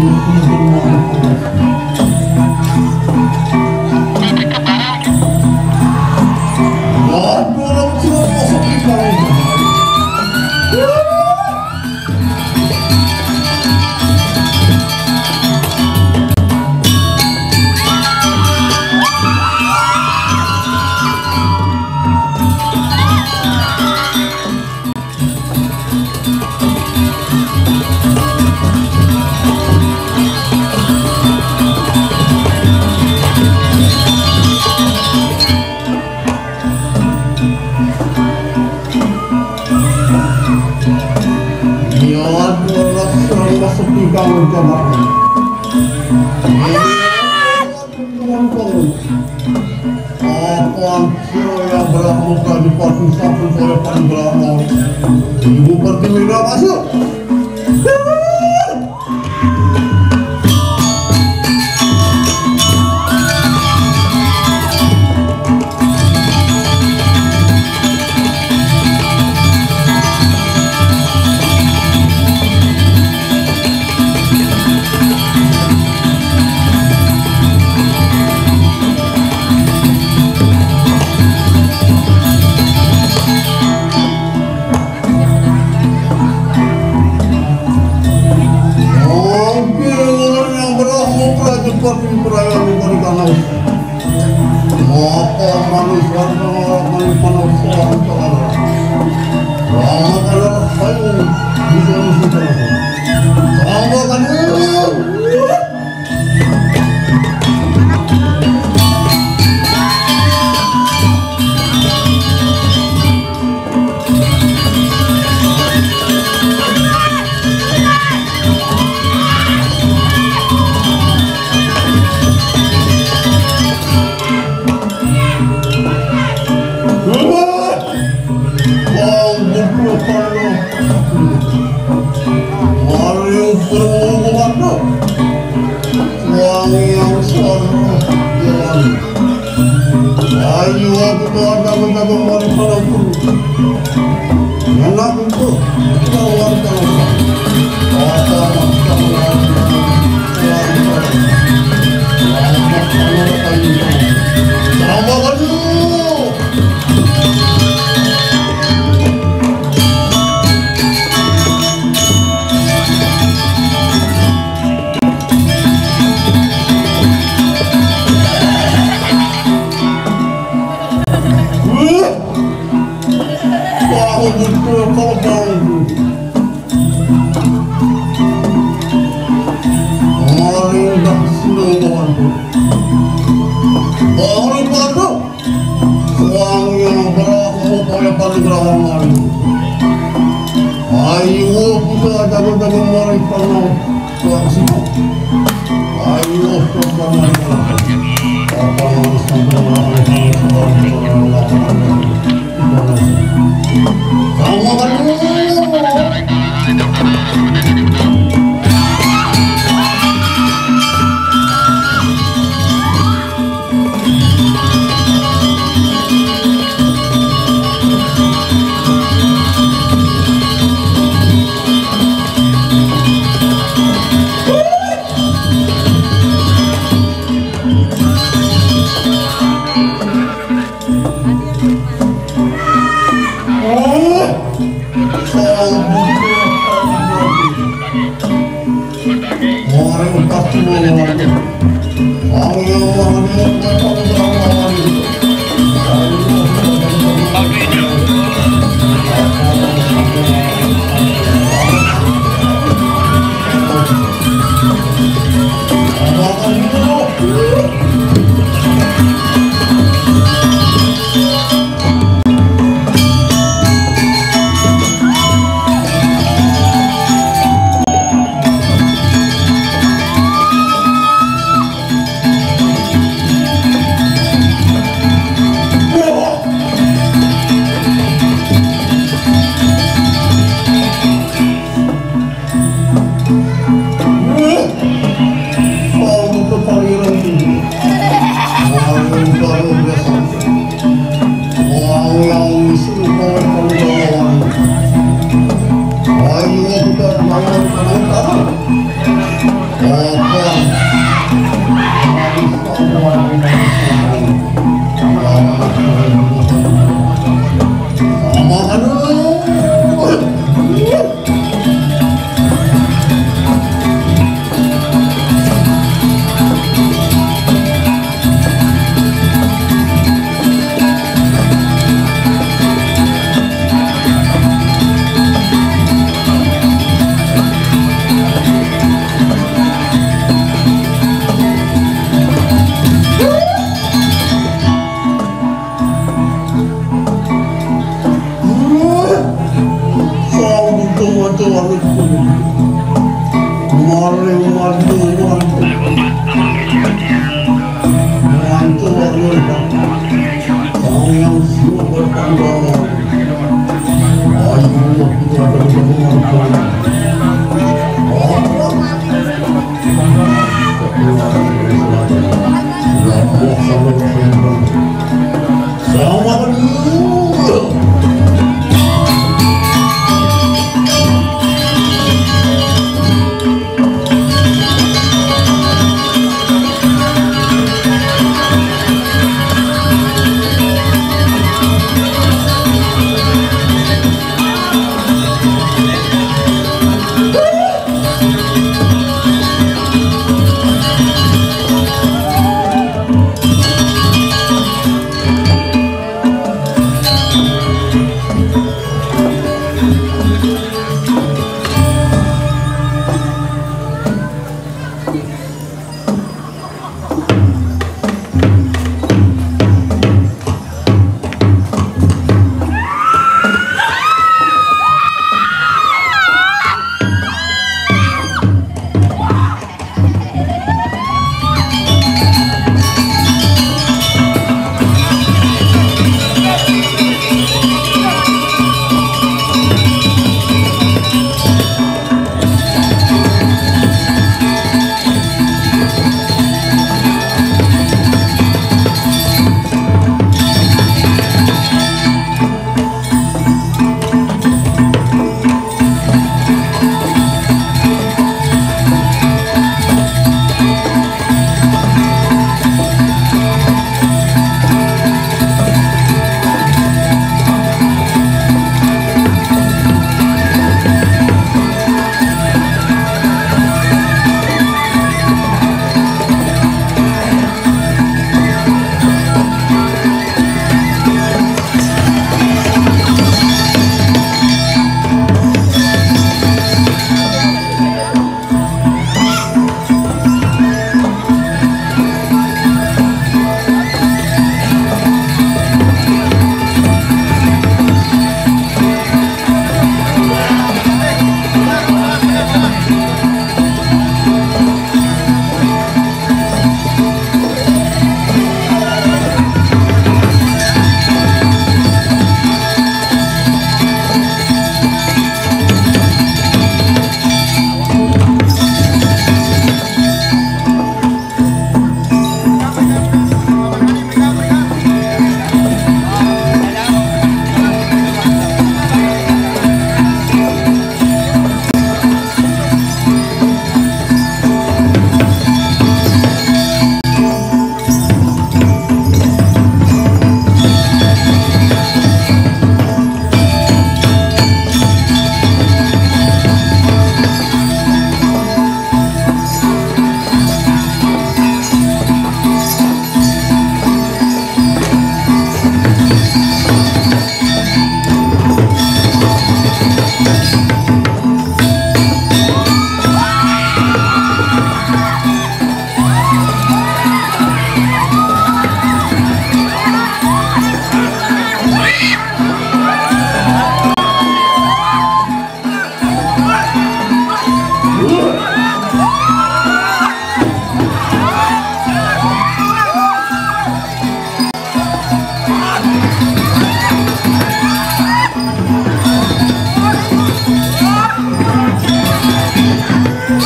すいません。yang berlaku Ibu Pertiwi masuk.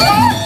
Woo!